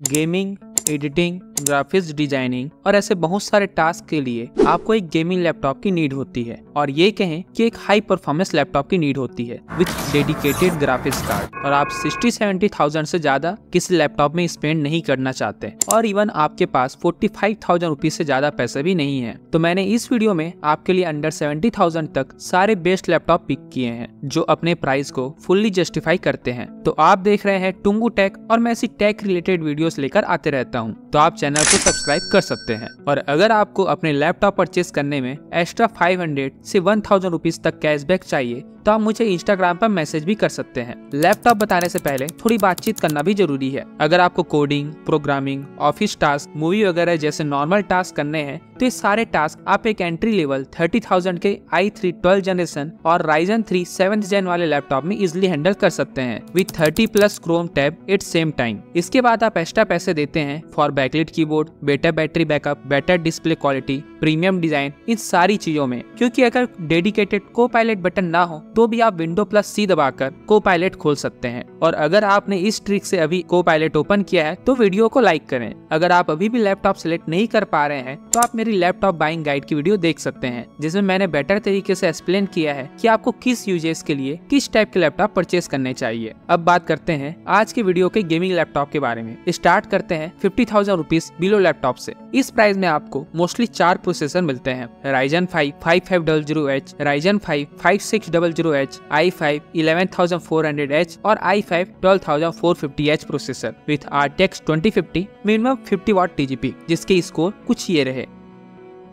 Gaming editing graphics designing और ऐसे बहुत सारे टास्क के लिए आपको एक गेमिंग लैपटॉप की नीड होती है। और ये कहें कि एक हाई परफॉर्मेंस लैपटॉप की नीड होती है विथ डेडिकेटेड ग्राफिक्स कार्ड और आप सिक्सटी सेवेंटी थाउज़ेंड से ज़्यादा किसी लैपटॉप में स्पेंड नहीं करना चाहते और इवन आपके पास फोर्टी फाइव थाउज़ेंड रुपीज़ से ज़्यादा पैसे भी नहीं है। तो मैंने इस वीडियो में आपके लिए अंडर सेवेंटी थाउज़ेंड तक सारे बेस्ट लैपटॉप पिक किए हैं, जो अपने प्राइस को फुल्ली जस्टिफाई करते हैं। तो आप देख रहे हैं टुंगू टेक और मैं ऐसी टेक रिलेटेड वीडियोस लेकर आते रहता हूँ तो आप चैनल को सब्सक्राइब कर सकते हैं। और अगर आपको अपने लैपटॉप परचेज करने में एक्स्ट्रा 500 से 1000 रुपीज़ तक कैशबैक चाहिए तो आप मुझे इंस्टाग्राम पर मैसेज भी कर सकते हैं। लैपटॉप बताने से पहले थोड़ी बातचीत करना भी ज़रूरी है। अगर आपको coding programming office task movie वगैरह जैसे नॉर्मल टास्क करने हैं तो ये सारे टास्क आप एक एंट्री लेवल थर्टी थाउज़ेंड के आई थ्री ट्वेल्व जनरेशन और राइजन थ्री सेवन जेन वाले लैपटॉप में इजिली हैंडल कर सकते हैं। With thirty plus Chrome tab at same time इसके बाद आप एक्स्ट्रा पैसे देते हैं for backlit keyboard better battery backup better display quality premium design इन सारी चीज़ों में। क्योंकि अगर डेडिकेटेड को पायलट बटन ना हो तो भी आप विंडो प्लस सी दबाकर को पायलट खोल सकते हैं। और अगर आपने इस ट्रिक से अभी को पायलट ओपन किया है तो वीडियो को लाइक करें। अगर आप अभी भी लैपटॉप सिलेक्ट नहीं कर पा रहे हैं तो आप मेरी लैपटॉप बाइंग गाइड की वीडियो देख सकते हैं, जिसमें मैंने बेटर तरीके से एक्सप्लेन किया है कि आपको किस यूजेस के लिए किस टाइप के लैपटॉप परचेज करने चाहिए। अब बात करते हैं आज के वीडियो के गेमिंग लैपटॉप के बारे में। स्टार्ट करते हैं fifty thousand rupees below laptop से। इस प्राइस में आपको मोस्टली चार प्रोसेसर मिलते हैं। Ryzen five five five double zero H Ryzen five five six double zero H I five eleven thousand four hundred H और I five twelve thousand four fifty H processor with R TX twenty fifty minimum fifty watt TGP जिसके score कुछ ये रहे।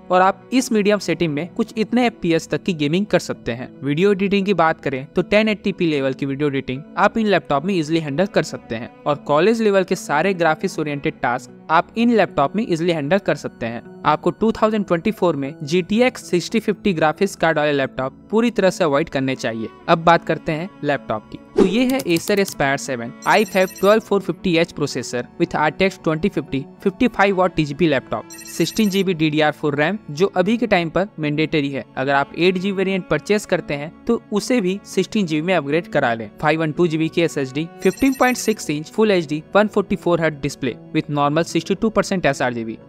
और आप इस medium setting में कुछ इतने FPS तक की गेमिंग कर सकते हैं। वीडियो एडिटिंग की बात करें तो 1080p लेवल की वीडियो एडिटिंग आप इन लैपटॉप में इजिली हैंडल कर सकते हैं और कॉलेज लेवल के सारे ग्राफिक्स ओरिएंटेड टास्क आप इन लैपटॉप में इजिली हैंडल कर सकते हैं। आपको 2024 में G T X graphics card वाले लैपटॉप पूरी तरह से अवॉइड करने चाहिए। अब बात करते हैं लैपटॉप की। तो ये है Acer Aspire seven I five twelve four fifty H processor with fifty fifty five watt TGP laptop sixteen GB D D R four RAM जो अभी के टाइम पर मैंडेटरी है। अगर आप एट जीबी वेरियंट परचेस करते हैं तो उसे भी सिक्सटीन जीबी में अपग्रेड करा लें। फाइव वन टू जीबी की S S D fifteen point six inch full H D one forty four hertz display with normal sixty two percent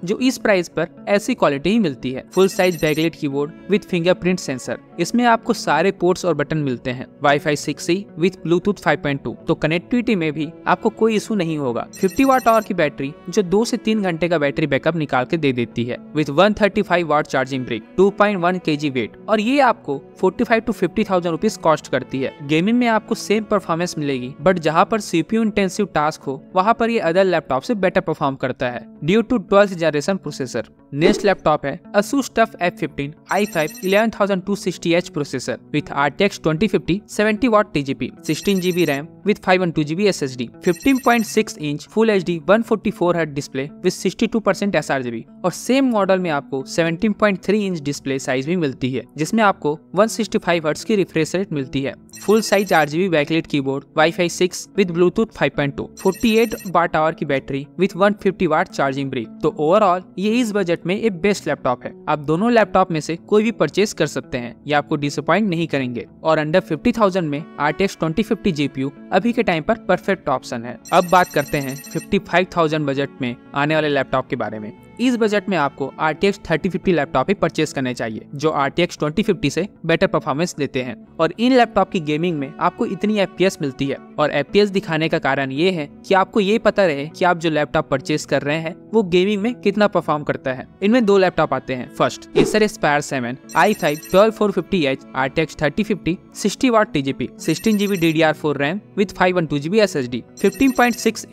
जो इस प्राइस पर ऐसी क्वालिटी ही मिलती है। Full size backlit keyboard with fingerprint sensor इसमें आपको सारे पोर्ट्स और बटन मिलते हैं WiFi six with Bluetooth five point two तो कनेक्टिविटी में भी आपको कोई इशू नहीं होगा। फिफ्टी वाट आवर की बैटरी जो दो से तीन घंटे का बैटरी बैकअप निकाल के दे देती है thirty five watt charging brick two point one K G weight और ये आपको forty five to fifty thousand rupees cost करती है। गेमिंग में आपको सेम परफॉर्मेंस मिलेगी बट जहाँ पर सीपीयू इंटेंसिव टास्क हो, वहाँ पर ये अदर लैपटॉप से बेटर परफॉर्म करता है due to twelfth generation processor next laptop है। Asus TUF F15 i5 11260H processor with RTX 2050 70 watt TGP 16GB RAM with 512GB SSD 15.6 inch full H 144 hertz display with 62% sRGB और same model में आपको 17.3 inch display size भी मिलती है, जिसमें आपको 165 hertz की रिफ्रेश रेट मिलती है। Full size R GB backlit keyboard WiFi 6 with Bluetooth 5.2 48 watt hour की battery with 150 watt charging brick तो ओवरऑल ये इस बजट में ये बेस्ट लैपटॉप है। आप दोनों लैपटॉप में से कोई भी परचेज कर सकते हैं, ये आपको डिसअपॉइंट नहीं करेंगे। और अंडर फिफ्टी थाउज़ेंड में R T X twenty fifty GPU अभी के टाइम पर परफेक्ट ऑप्शन है। अब बात करते हैं फिफ्टी फाइव थाउज़ेंड बजट में आने वाले लैपटॉप के बारे में। इस बजट में आपको R T X thirty fifty laptop ही परचेज करने चाहिए, जो R T X twenty fifty से बेटर परफॉर्मेंस देते हैं। और इन लैपटॉप की गेमिंग में आपको इतनी एफ़ मिलती है। और एफ़ दिखाने का कारण ये है कि आपको ये पता रहे कि आप जो लैपटॉप परचेज कर रहे हैं, वो गेमिंग में कितना परफॉर्म करता है। इनमें दो लैपटॉप आते हैं। First Acer Aspire seven I five twelve four fifty H R T X thirty fifty sixty watt TGP sixteen GB D D R four RAM five one two point six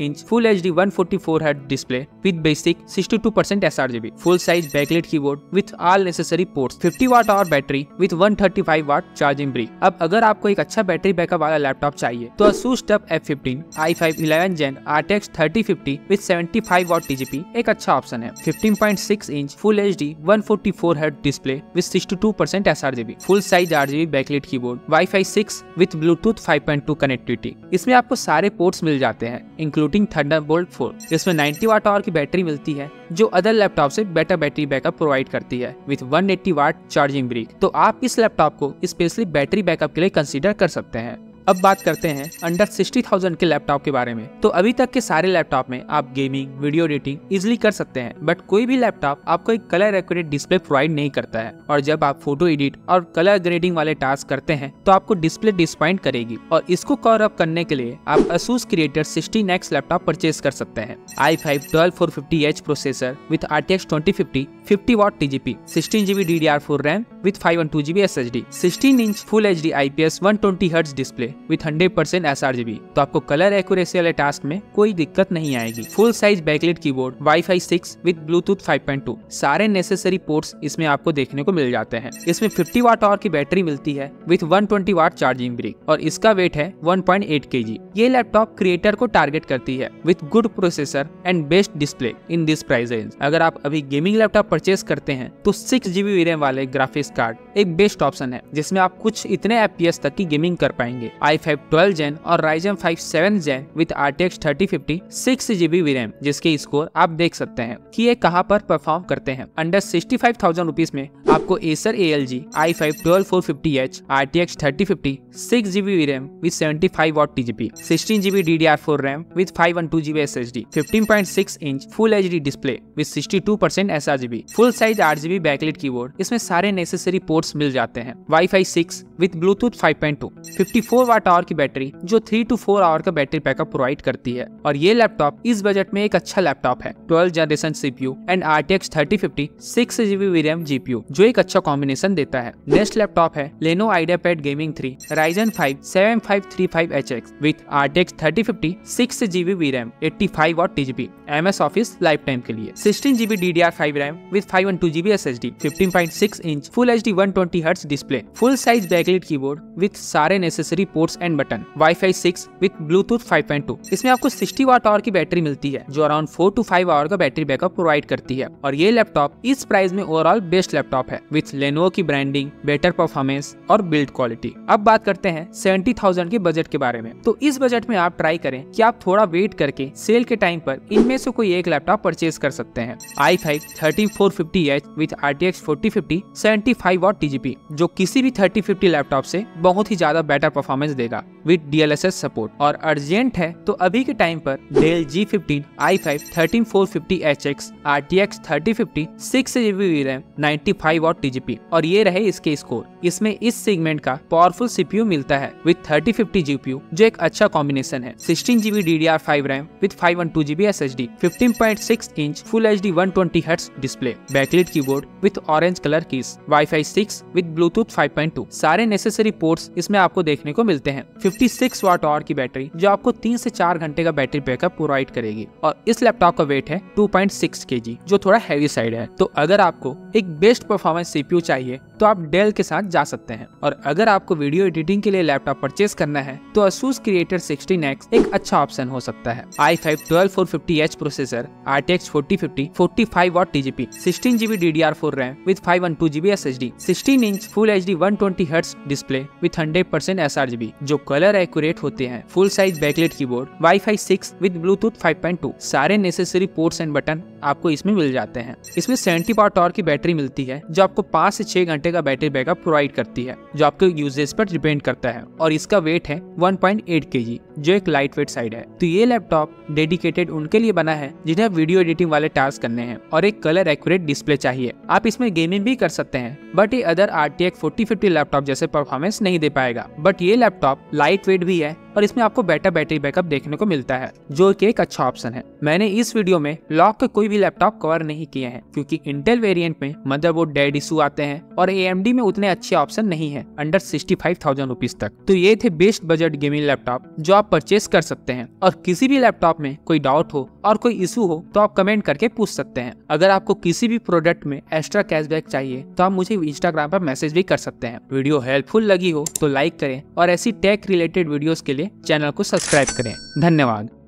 forty four hertz display with basic sixty two percent S R GB full size backlit keyboard with all necessary ports 50 watt hour battery with 135 watt charging brick अब अगर आपको एक अच्छा battery backup वाला laptop चाहिए तो Asus TUF F15 i5 11 Gen RTX 3050 with 75 watt TGP एक अच्छा ऑप्शन है। 15.6 inch full H D one forty four hertz display with 62 percent S R GB full size R backlit keyboard WiFi 6 with Bluetooth 5.2 connectivity इसमें आपको सारे ports मिल जाते हैं including Thunderbolt 4 इसमें 90 वाट आवर की बैटरी मिलती है, जो अदर लैपटॉप से बेटर बैटरी बैकअप प्रोवाइड करती है विथ 180 वाट चार्जिंग ब्रिक तो आप इस लैपटॉप को स्पेशली बैटरी बैकअप के लिए कंसिडर कर सकते हैं। अब बात करते हैं अंडर सिक्सटी थाउज़ेंड के लैपटॉप के बारे में। तो अभी तक के सारे लैपटॉप में आप गेमिंग वीडियो एडिटिंग इजिली कर सकते हैं बट कोई भी लैपटॉप आपको एक कलर एक्यूरेट डिस्प्ले प्रोवाइड नहीं करता है। और जब आप फ़ोटो एडिट और कलर ग्रेडिंग वाले टास्क करते हैं तो आपको डिस्प्ले डिस्पॉइंट करेगी। और इसको कवर अप करने के लिए आप Asus creator sixteen X laptop purchase कर सकते हैं। I five twelve four fifty H processor with R T X twenty fifty fifty watt T TGP sixteen GB D D R four RAM with five one two GB S H D sixteen inch full H D I P S one twenty hertz display with hundred percent S तो आपको colour accuracy वाले task में कोई दिक्कत नहीं आएगी। Full size backlit keyboard wifi six with Bluetooth five point two सारे necessary ports इसमें आपको देखने को मिल जाते हैं। इसमें फिफ्टी वाट आवर की बैटरी मिलती है with one twenty watt charging brick और इसका वेट है वन पॉइंट एट के जी ये लैपटॉप क्रिएटर को टारगेट करती है with good processor and best display in this price range अगर आप अभी गेमिंग लैपटॉप परचेज करते हैं तो सिक्स जीबी रैम वाले ग्राफिक्स कार्ड एक बेस्ट ऑप्शन है, जिसमें आप कुछ इतने एफ़ तक की गेमिंग कर पाएँगे। आई फाइव ट्वेल्व जेन और gen with R T X thirty fifty six GB RAM जिसके स्कोर आप देख सकते हैं कि ये कहाँ पर परफॉर्म करते हैं। Under sixty five thousand rupees में आपको H R T X thirty fifty six GB RAM GB S H D fifteen point six inch full H D display with sixty two percent S R GB full size आठ GB backlit keyboard इसमें सारे necessary ports मिल जाते हैं। Bluetooth five point two fifty four watt hour की battery, जो three to four hour का battery backup provide करती है। और ये लैपटॉप इस बजट में एक अच्छा लैपटॉप है twelve generation CPU and R T X thirty fifty six GB RAM GPU जो एक अच्छा कॉम्बिनेशन देता है। नेक्स्ट लैपटॉप है Lenovo IdeaPad gaming three Ryzen five seven five three five H X with R T X thirty fifty six GB RAM eighty five watt TGP M S Office lifetime के लिए। Sixteen GB D D R five RAM with five one two GB S H D fifteen point six inch full H D one twenty hertz display full size backlit keyboard with सारे necessary ports and button wifi six with Bluetooth five point two इसमें आपको sixty watt hour की battery मिलती है, जो around four two five hour का battery backup provide करती है। और ये लैपटॉप इस प्राइस में ओवरऑल बेस्ट लैपटॉप है विथ लेनोवो की ब्रांडिंग बेटर परफॉर्मेंस और बिल्ड क्वालिटी अब बात करते हैं सेवेंटी थाउज़ेंड के बजट के बारे में। तो इस बजट में आप ट्राई करें कि आप थोड़ा वेट करके सेल के टाइम पर इनमें से कोई एक लैपटॉप परचेज कर सकते हैं। I five thirty four fifty H with R T X forty fifty seventy five watt TGP जो किसी भी थर्टी फिफ्टी लैपटॉप से बहुत ही ज़्यादा बेटर परफॉर्मेंस देगा विद डीएलएसएस सपोर्ट और अर्जेंट है तो अभी के टाइम पर Dell G fifteen I five thirteen four fifty H X R T X thirty fifty six GB RAM ninety five watt TGP और ये रहे इसके स्कोर इसमें इस सेगमेंट का पावरफुल सीपीयू मिलता है विद थर्टी फिफ्टी जीपीयू जो एक अच्छा कॉम्बिनेशन है. Sixteen GB D D R five RAM with five one two GB S H D fifteen point six inch full H D one twenty hertz display backlit keyboard with orange colour keys wifi six with Bluetooth five point two सारे necessary ports इसमें आपको देखने को मिलते हैं। Fifty six watt hour की battery जो आपको तीन से चार घंटे का बैटरी बैकअप प्रोवाइड करेगी। और इस लैपटॉप का वेट है 2.6 पॉइंट जो थोड़ा हैवी साइड है। तो अगर आपको एक बेस्ट परफॉर्मेंस सीपीयू चाहिए तो आप डेल के साथ जा सकते हैं। और अगर आपको वीडियो एडिटिंग के लिए लैपटॉप परचेज करना है तो असूस क्रिएटर सिक्सटीन एक अच्छा ऑप्शन हो सकता है। I five twelve four fifty H processor R T X forty fifty forty five watt T TGP sixteen GB D D R four RAM with five one two GB S H D sixteen inch full H D one twenty hertz display with hundred percent S R GB जो colour accurate होते हैं। Full size backlit keyboard wifi six with bluetooth five point two सारे necessary ports and button आपको इसमें मिल जाते हैं। इसमें सेवेंटी पावर टॉर की बैटरी मिलती है, जो आपको पाँच से छह घंटे का बैटरी बैकअप प्रोवाइड करती है, जो आपके यूजेज पर डिपेंड करता है। और इसका वेट है 1.8 केजी जो एक लाइट वेट साइड है। तो ये लैपटॉप डेडिकेटेड उनके लिए बना है, जिन्हें वीडियो एडिटिंग वाले टास्क करने हैं, और एक कलर एक्यूरेट डिस्प्ले चाहिए। आप इसमें गेमिंग भी कर सकते हैं बट ये अदर आर टी लैपटॉप जैसे परफॉर्मेंस नहीं दे पाएगा। बट ये लैपटॉप लाइट वेट भी है और इसमें आपको बेटर बैटरी बैकअप देखने को मिलता है, जो कि एक अच्छा ऑप्शन है। मैंने इस वीडियो में लॉक के कोई भी लैपटॉप कवर नहीं किए हैं, क्योंकि इंटेल वेरिएंट में मदरबोर्ड डेड इशू आते हैं और एएमडी में उतने अच्छे ऑप्शन नहीं है अंडर सिक्सटी फाइव तक। तो ये थे बेस्ट बजट गेमिंग लैपटॉप जो आप परचेज कर सकते हैं। और किसी भी लैपटॉप में कोई डाउट हो और कोई इशू हो तो आप कमेंट करके पूछ सकते हैं। अगर आपको किसी भी प्रोडक्ट में एक्स्ट्रा कैशबैक चाहिए तो आप मुझे इंस्टाग्राम पर मैसेज भी कर सकते हैं। वीडियो हेल्पफुल लगी हो तो लाइक करें और ऐसी टेक रिलेटेड वीडियोस के लिए चैनल को सब्सक्राइब करें। धन्यवाद।